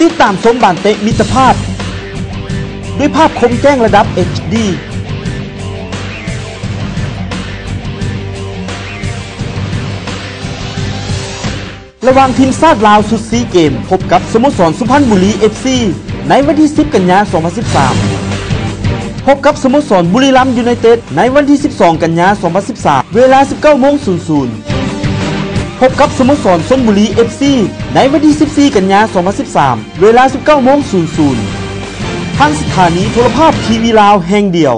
ติดตามชมบานเตะมิตรภาพ ด้วยภาพคมแจ้งระดับ HD ระหว่างทีมชาติลาวสุดซีเกม พบกับสโมสรสุพรรณบุรี FC ในวันที่ 10 กันยายน 2013 พบกับสโมสรบุรีรัมย์ยูไนเต็ดในวันที่ 12 กันยายน 2013 เวลา 19โมง00 พบกับสโมสรชนบุรีเอฟซีในวันที่14 กันยายน 2013 เวลา 19โมง00ทางสถานีโทรภาพทีวีลาวแห่งเดียว